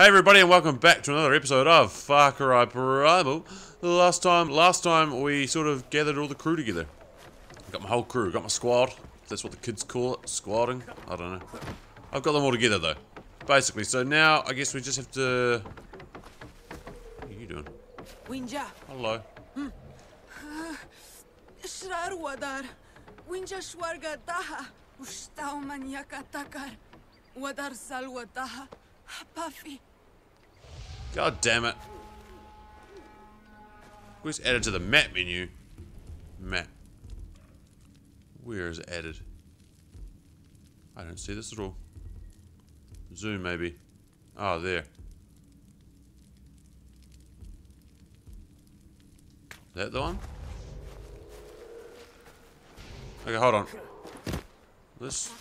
Hey everybody and welcome back to another episode of Far Cry Primal. The last time last time we sort of gathered all the crew together. Got my whole crew, got my squad. That's what the kids call it, squadding. I don't know. I've got them all together though. Basically, so now I guess we just have to What are you doing? Winja, Hello. Hmm. Shrar Wadar, Winja Shwarga Maniaka Takar, Wadar Salwa Puffy. God damn it. Where's added to the map menu? Map. Where is it added? I don't see this at all. Zoom maybe. Oh, there. Is that the one? Okay, hold on. This.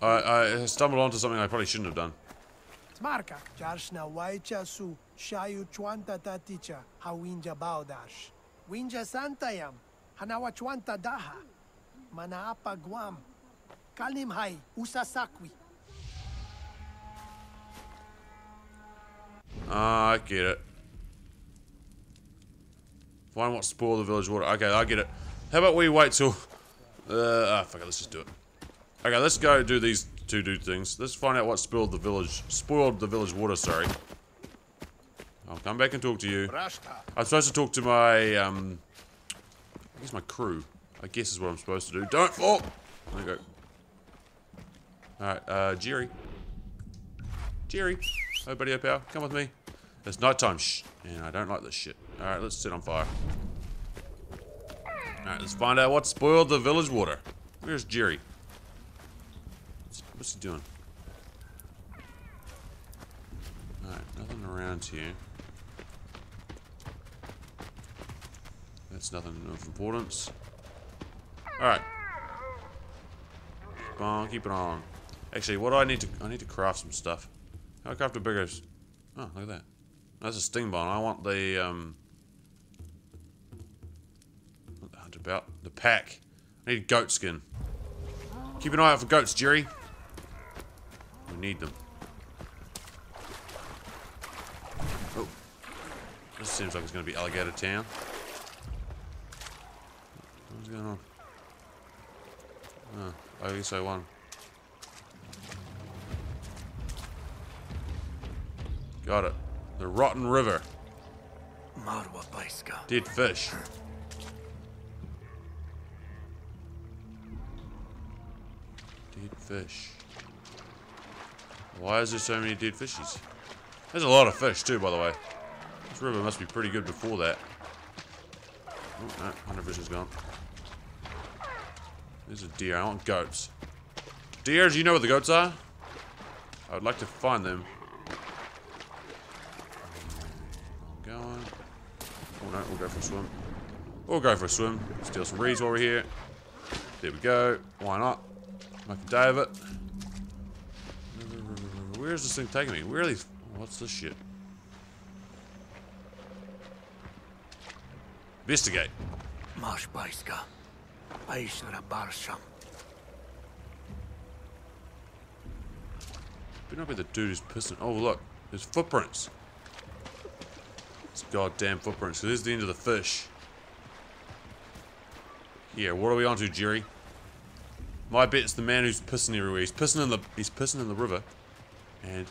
I, I stumbled onto something I probably shouldn't have done. Smarka, Jarshna Waicha su Shayu Chwanta Taticha, Hawinja Baudash. Winja Santayam, Hanawa Chwanta Daha, Manaapa Guam, Kalnim Hai, Usasakwi. Ah, I get it. Find what spoil the village water. Okay, I get it. How about we wait till... Uh, ah, fuck it, let's just do it. Okay, let's go do these two do things. Let's find out what spoiled the village... Spoiled the village water, sorry. I'll come back and talk to you. I'm supposed to talk to my, um... I guess my crew. I guess is what I'm supposed to do. Don't fall! There you go. Alright, uh, Jerry. Jerry. Oh, buddy, oh, pal. Come with me. It's nighttime. Shh. And I don't like this shit. Alright, let's sit on fire. Alright, let's find out what spoiled the village water. Where's Jerry? What's, he doing? Alright, nothing around here. That's nothing of importance. Alright. Keep on, keep it on. Actually, what do I need to... I need to craft some stuff. How craft a bigger... Oh, look at that. That's a sting bomb. I want the, um... What the about? The pack. I need goat skin. Keep an eye out for goats, Jerry. Need them. Oh. This seems like it's going to be Alligator Town. What's going on? Oh, I guess I won. Got it. The Rotten River. Marwa Baiska. Dead fish. Dead fish. Why is there so many dead fishies? There's a lot of fish too, by the way. This river must be pretty good before that. Oh, no, hunter fish is gone. There's a deer. I want goats. Deer, do you know where the goats are? I would like to find them. Going. Oh no, we'll go for a swim. We'll go for a swim. Steal some reeds while we're here. There we go. Why not? Make a day of it. Where is this thing taking me? Where are these? What's this shit? Investigate. Marsh Baiska. Aishra Barsham. Better not be the dude who's pissing. Oh, look. There's footprints. It's goddamn footprints. So there's the end of the fish. Yeah, what are we on to, Jerry? My bet it's the man who's pissing everywhere. He's pissing in the he's pissing in the river. And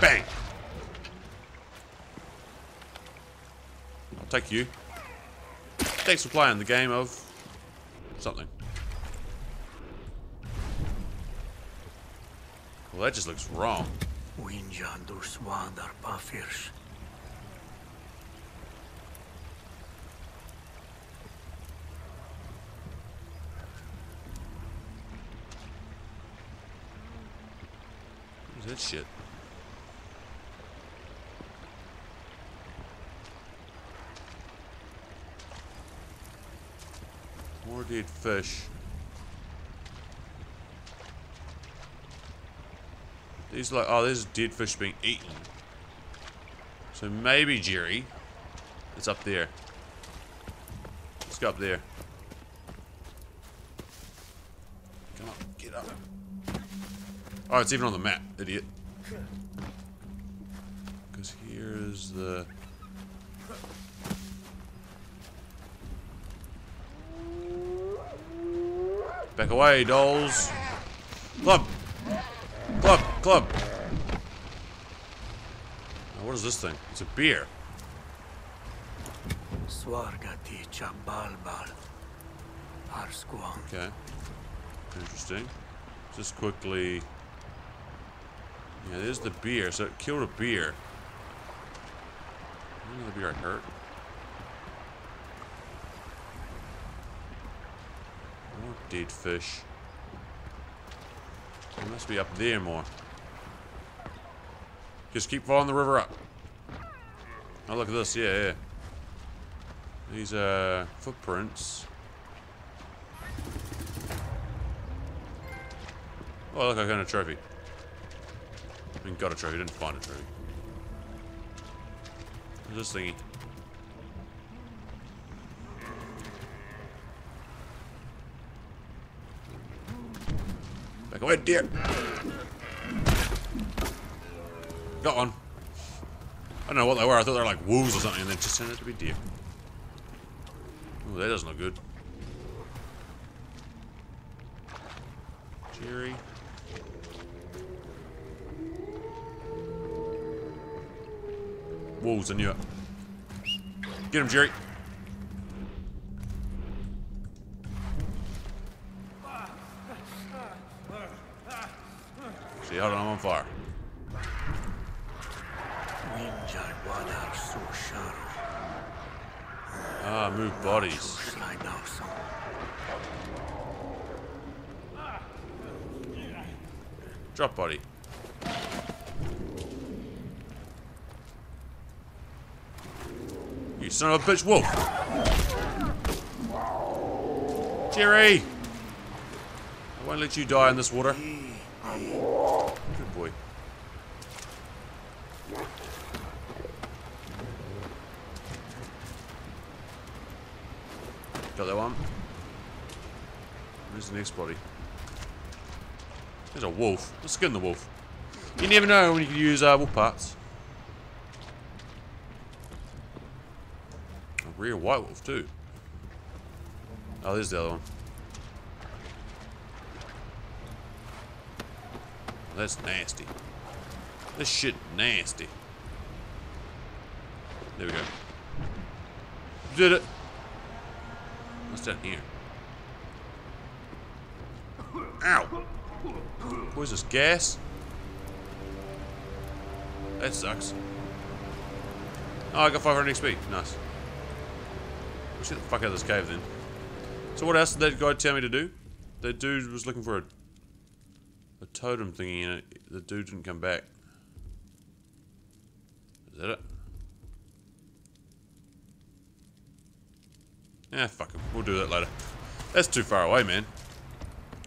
Bang! I'll take you. Thanks for playing the game of something. Well, that just looks wrong. Shit? More dead fish. These like oh, there's dead fish being eaten. So maybe Jerry, it's up there. Let's go up there. Come on, get Get up. Oh, it's even on the map, idiot. Because here's the... Back away, dolls. Club. Club. Club. Now, what is this thing? It's a beer. Swargati Chabalbal. Arsquan. Okay. Interesting. Just quickly. Yeah, there's the beer. So it killed a beer. Another beer hurt. More dead fish. It must be up there more. Just keep following the river up. Oh, look at this. Yeah, yeah. These, uh, footprints. Oh, look, I got a trophy. Mean, got a trophy, didn't find a trophy. What's this thingy? Back away, deer! Got one. I don't know what they were. I thought they were like wolves or something, and then just turned out to be deer. Oh, that doesn't look good. Jerry. Wolves, I knew it. Get him, Jerry. See, hold on, I'm on fire. Ah, move bodies. Drop body. Son of a bitch wolf! Jerry! I won't let you die in this water. Good boy. Got that one. Where's the next body? There's a wolf. Let's skin the wolf. You never know when you can use uh, wolf parts. A rear white wolf too. Oh, there's the other one. That's nasty. This shit nasty. There we go. Did it. What's down here? Ow! What is this, gas? That sucks. Oh, I got 500 XP. Nice. Let's get the fuck out of this cave then. So what else did that guy tell me to do? That dude was looking for a, a totem thingy and the dude didn't come back. Is that it? Yeah, fuck him. We'll do that later. That's too far away, man.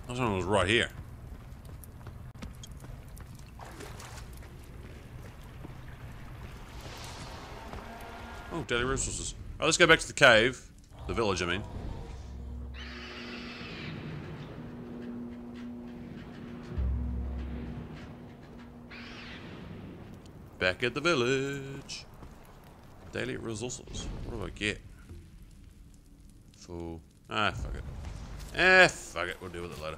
I thought it was right here. Oh, daily resources. Alright, let's go back to the cave. The village, I mean. Back at the village. Daily resources. What do I get? Full. Ah, fuck it. Eh, fuck it. We'll deal with it later.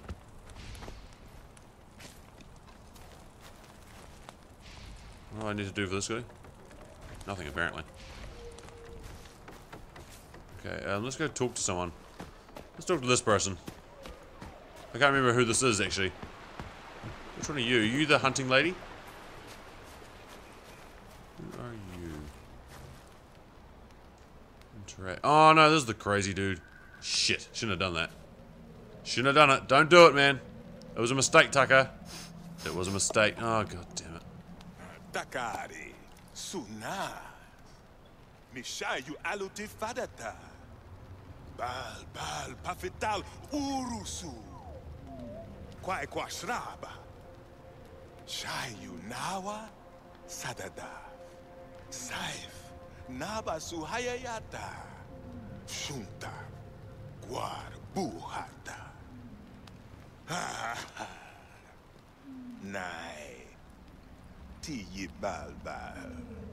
What do I need to do for this guy? Nothing, apparently. Okay, um, let's go talk to someone. Let's talk to this person. I can't remember who this is, actually. Which one are you? Are you the hunting lady? Who are you? Interact. Oh, no, this is the crazy dude. Shit, shouldn't have done that. Shouldn't have done it. Don't do it, man. It was a mistake, Tucker. It was a mistake. Oh, god damn it. Takari, Suna, Mishayu Aluti Fadata, Bal Bal Pafetal Urusu, Kwai Kwashraba, Shayu Nawa Sadada, Saif Naba Suhayayata, Shunta, Guar Buhata, Nai. Tiyi balbal.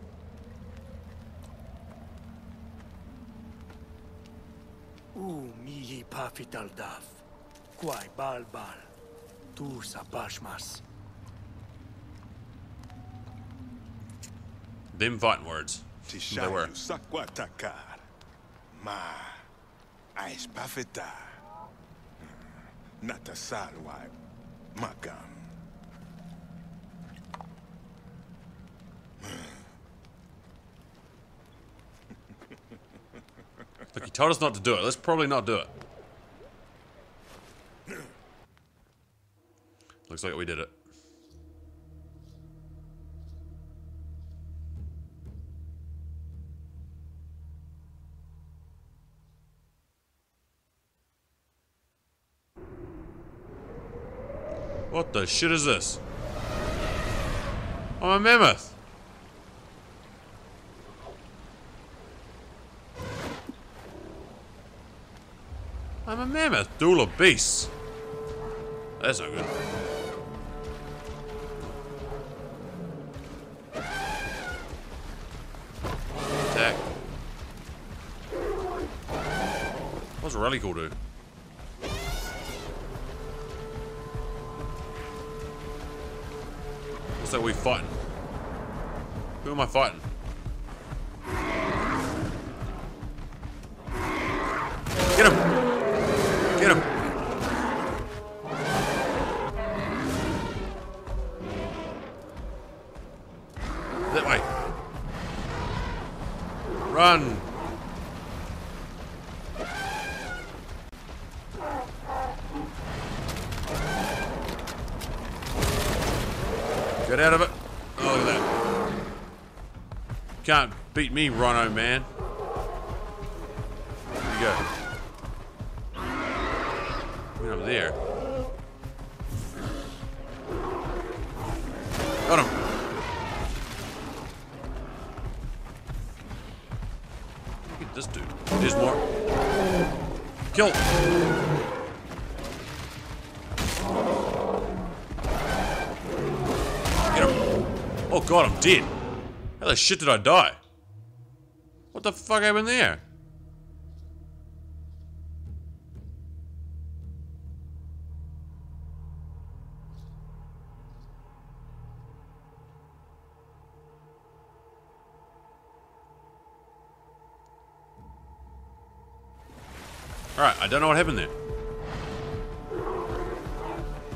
U mihi pafital daf. Quai balbal. Tu sabashmas. Them fighting words. They were. Tishayu sakwa takar. Ma. Aish pafeta. Hmm. Natasalwa. Makam. Look, he told us not to do it. Let's probably not do it. Looks like we did it. What the shit is this? I'm a mammoth. I'm a mammoth. Duel of beasts. That's not good. Attack. What's really cool do? What's that we fighting? Who am I fighting? Beat me, Rhino man. Here you go. Went over there. Got him. Look at this dude. There's more. Kill. Get him. Oh god, I'm dead. How the shit did I die? What the fuck happened there? Alright, I don't know what happened there.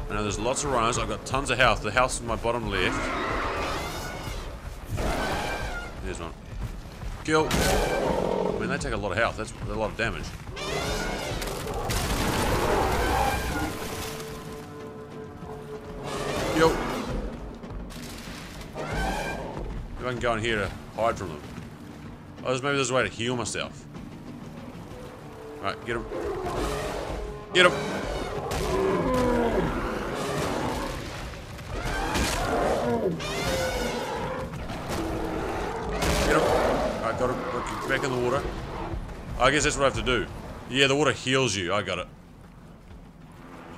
I know there's lots of rhinos. I've got tons of health. The house is my bottom left. There's one. Kill. I mean, they take a lot of health. That's a lot of damage. Kill. Maybe I can go in here to hide from them. Oh, maybe there's a way to heal myself. Alright, get him. Get him. Back in the water. I guess that's what I have to do. Yeah, the water heals you. I got it.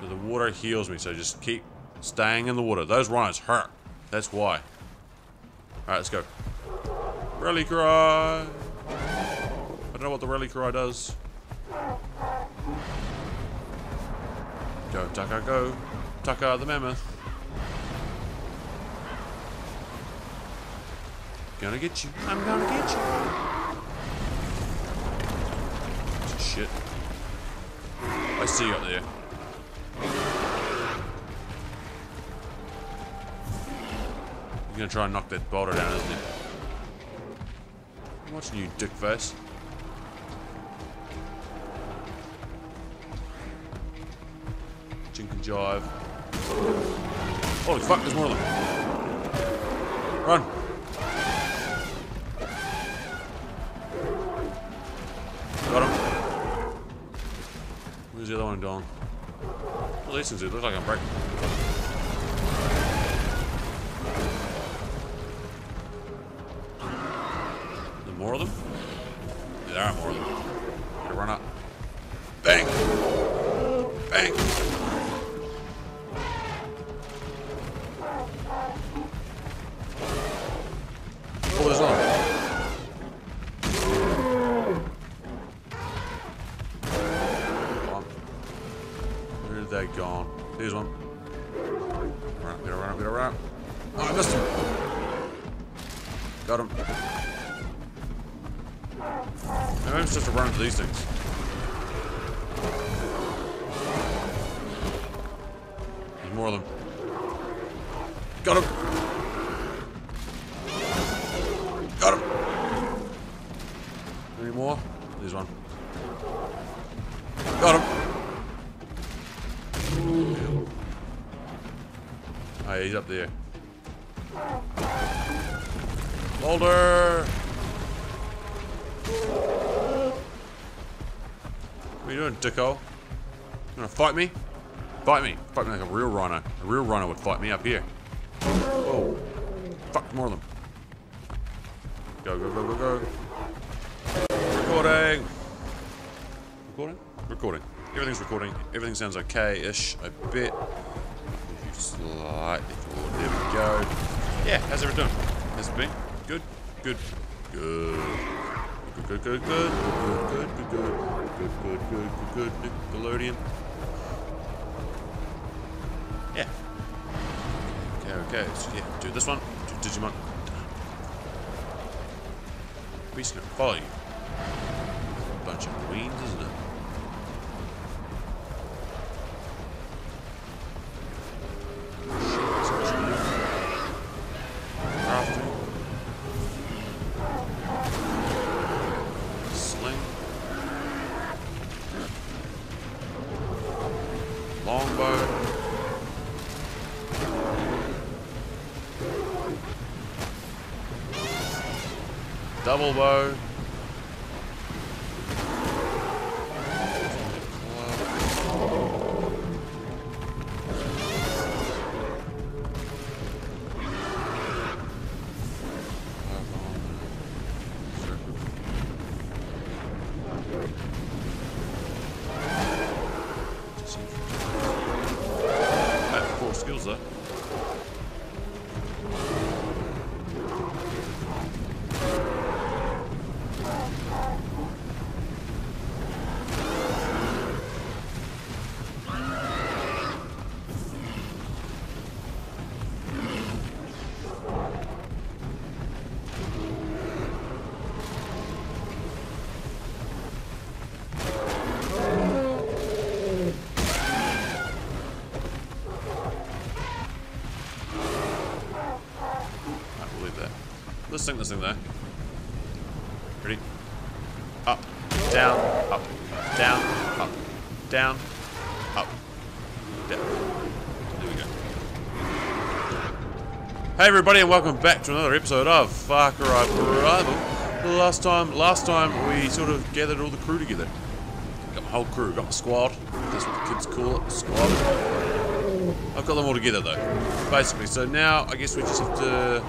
So the water heals me, so just keep staying in the water. Those rhinos hurt. That's why. Alright, let's go. Rally cry. I don't know what the rally cry does. Go, Tucker, go. Tucker the mammoth. Gonna get you. I'm gonna get you. Shit. I see you up there. You're gonna try and knock that boulder down, isn't it? I'm watching you, dick face. Jink and jive. Holy fuck, there's more of them. Run. The other one gone? Well, these things do like I'm breaking. Here's one. Run up, get around, get around. Oh, I missed him. Got him. It's just to run into these things. There's more of them. Got him. Fight me? Fight me. Fight me like a real rhino. A real rhino would fight me up here. Whoa. Fuck, more of them. Go, go, go, go, go. Recording! Recording? Recording. Everything's recording. Everything sounds okay-ish, bet. You slightly forward. There we go. Yeah, how's everyone doing? Has it been? Good? Good. Good. Good, good, good, good, good, good, good, good, good, good, good, good, good, Nickelodeon. Okay, so yeah, do this one. Do Digimon. Beast gonna follow you. Bunch of queens, isn't it? Longbow. Double bow. Let's sing this thing there. Ready? Up, down, up, down, up, down, up, down. There we go. Hey everybody and welcome back to another episode of Far Cry Primal. Last time, last time we sort of gathered all the crew together. Got my whole crew, got my squad. That's what the kids call it, squad. I've got them all together though, basically. So now I guess we just have to.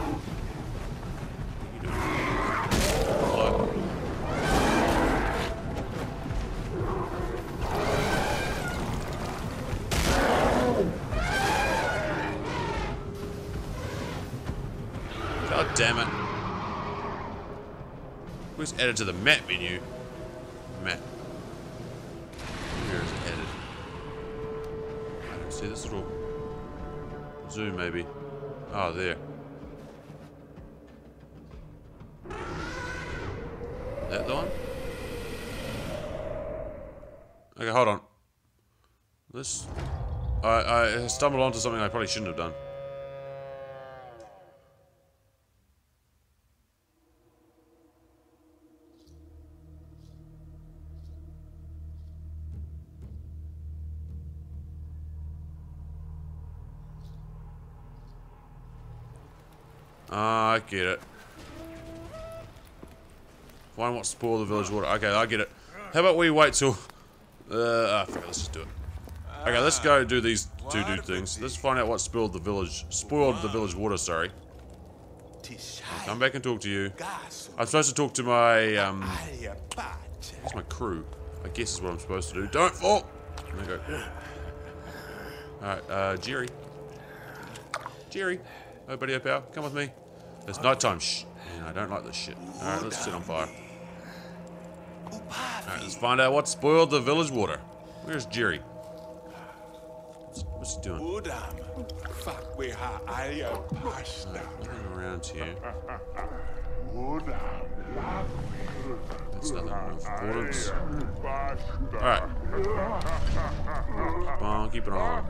Who's added to the map menu? Map. Where is it added? I don't see this little zoom maybe. Oh, there. That the one? Okay, hold on. This. I, I stumbled onto something I probably shouldn't have done. I get it. Find what spoil the village water. Okay, I get it. How about we wait till... Uh, ah, fuck let's just do it. Okay, let's go do these two do things. Let's find out what spoiled the village... Spoiled the village water, sorry. Come back and talk to you. I'm supposed to talk to my, um... Where's my crew? I guess is what I'm supposed to do. Don't fall! Alright, uh, Jerry. Jerry. Oh, buddy, up out. Come with me. It's nighttime. Shh. Man, I don't like this shit. Alright, let's sit on fire. Alright, let's find out what spoiled the village water. Where's Jerry? What's he doing? Udam. Fuck we ha alia pasta. Nothing around here. That's nothing of importance. Alright. Come on, keep it on.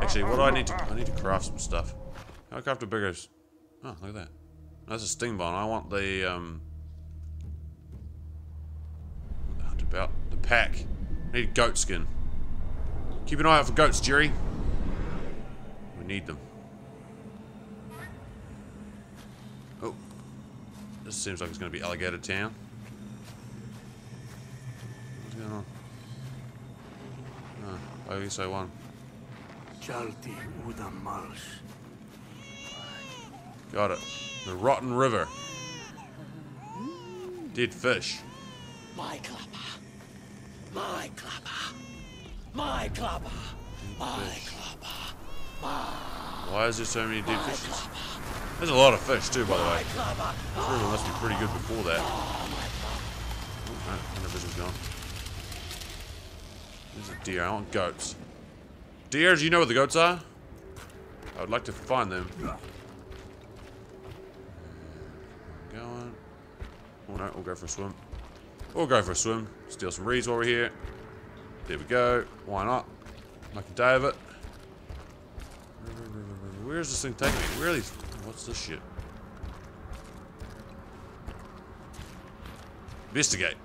Actually, what do I need to I need to craft some stuff. How craft a bigger Oh, look at that. That's a sting bone. I want the um about the pack. I need goat skin. Keep an eye out for goats, Jerry. We need them. Oh. This seems like it's going to be Alligator Town. What's going on? Oh, I guess I won. Jalti udam malsh. Got it. The Rotten River. Dead fish. My clapper. My clapper. My clapper. My clubber. Why is there so many dead fishes? There's a lot of fish too, by the way. This river must be pretty good before that. Oh, no, the vision's gone. There's a deer. I want goats. Deer, do you know where the goats are? I would like to find them. Oh no, we'll go for a swim. We'll go for a swim. Steal some reeds while we're here. There we go. Why not? Make a day of it. Where's this thing taking me? Where are these? What's this shit? Investigate.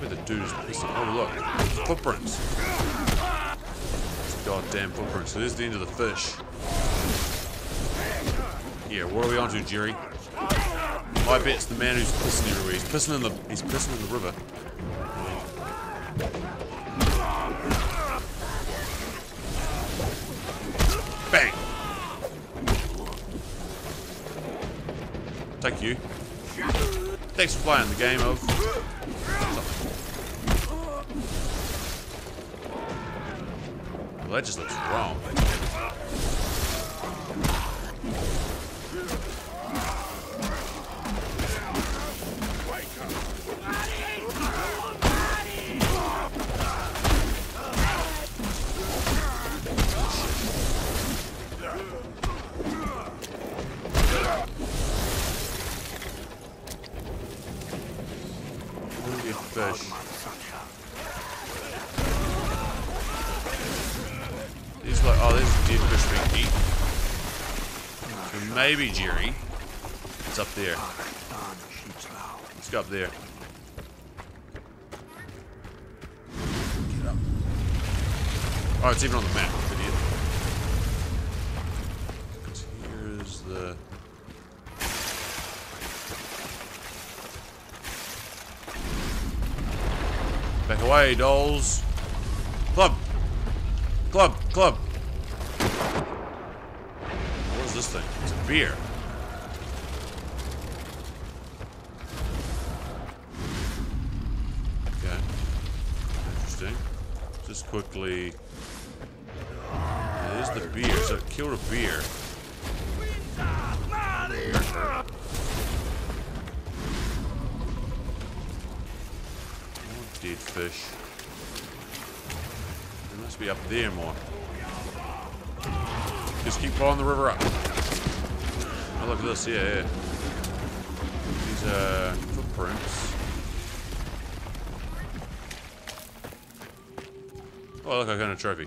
Where the dude is pissing? Oh look, footprints. Goddamn footprint. So this is the end of the fish. Yeah, what are we on to, Jerry? I bet it's the man who's pissing everywhere. He's pissing in the he's pissing in the river. Bang! Thank you. Thanks for playing the game of Well, that just looks wrong. Maybe Jerry. It's up there. Let's go up there. Oh, it's even on the map, idiot. Here's the. Back away, dolls. Club. Club. Club. Is this thing? It's a beer. Okay. Interesting. Just quickly. There's the beer. So it killed a beer. Dead fish. It must be up there more. Just keep following the river up. Oh, look at this. Yeah, yeah. These uh, footprints. Oh, look, I got a trophy.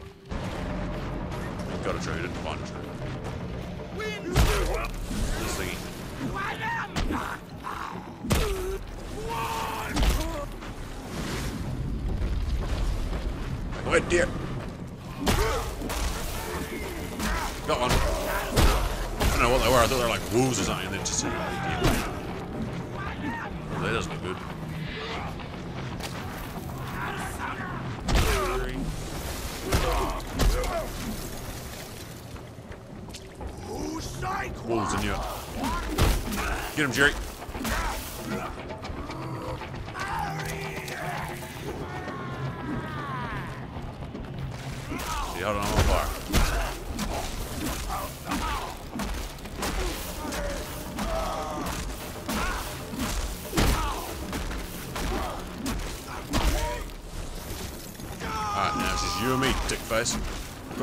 Got a trophy, didn't find a trophy. This thingy. Ahead, dear. Got one. I don't know what they were. I thought they were like wolves or something. They're just. Oh, that doesn't look good. Wolves in you. Get him, Jerry.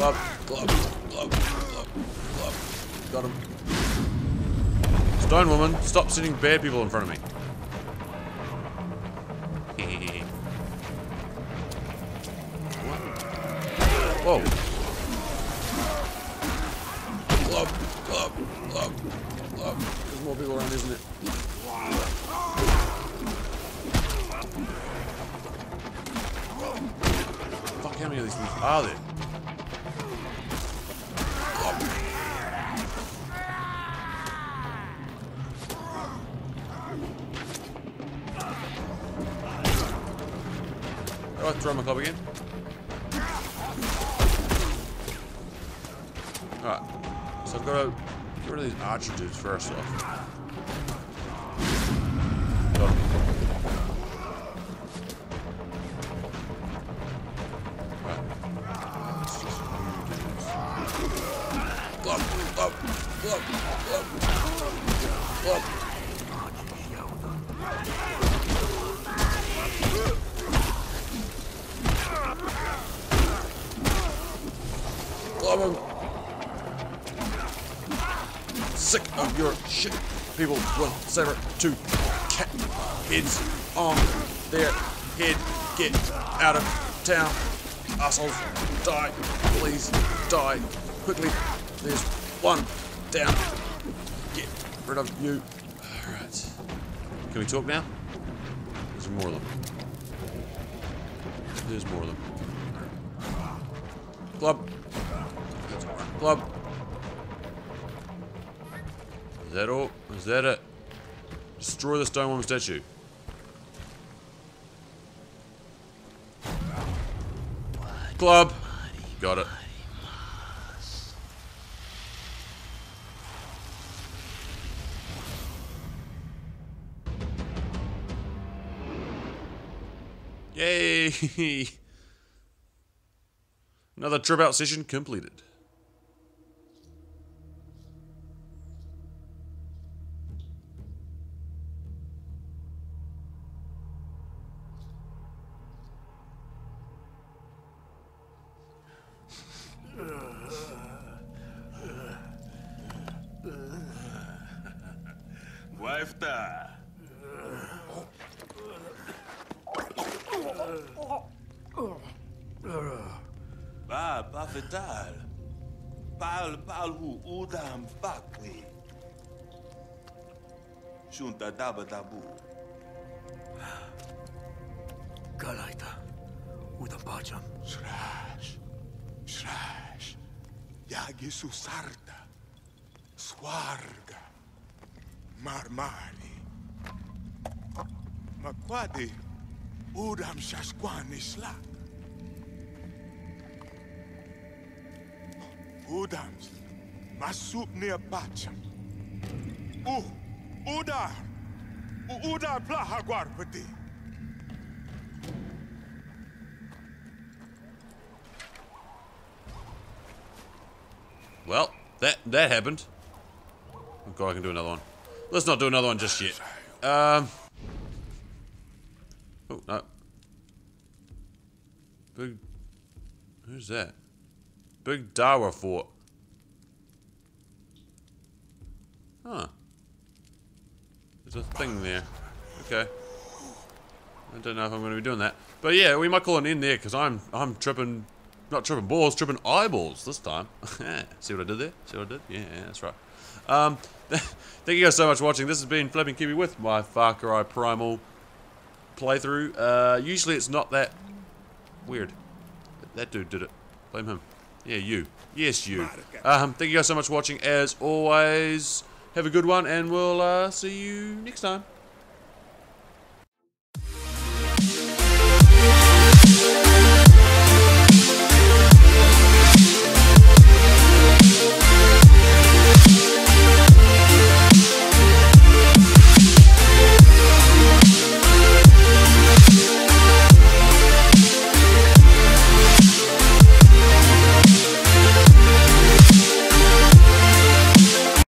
Glove, glove, glove, glove, glove. Got him. Stone woman, stop sending bad people in front of me. Whoa. Glove, glove, glove, glove. There's more people around, isn't it? Fuck, how many of these things are there? Oh, throw my club again. Alright. So I've got to get rid of these archer dudes first off. Got 'em. Right. Let's just move dudes. Glove, glove, glove, glove, glove. Sick of your shit. People will sever two cat heads on their head. Get out of town. Assholes, die. Please die. Quickly. There's one down. Get rid of you. Alright. Can we talk now? There's more of them. There's more of them. Club. Club. Is that all? Is that it? Destroy the stone woman statue. Club. Got it. Yay! Another trip out session completed. kita bertabu. Kalau itu, Udah pacam. Shrash. Shrash. Yagi susarta. Swarga. Marmani. Makwadi. Udam syaskwanis lah. Udam. Masuk ni pacam. Uh. Udam. Plahagwar pati. Well, that that happened. Oh god, I can do another one. Let's not do another one just yet. Um. Oh no. Big. Who's that? Big Dawa Fort. Huh. There's a thing there. Okay. I don't know if I'm going to be doing that, but yeah, we might call an end there because I'm I'm tripping, not tripping balls, tripping eyeballs this time. See what I did there? See what I did? Yeah, yeah that's right. Um, thank you guys so much for watching. This has been Flapping Kiwi with my Far Cry Primal playthrough. Uh, usually it's not that weird. That dude did it. Blame him. Yeah, you. Yes, you. Um, thank you guys so much for watching. As always, have a good one, and we'll uh, see you next time.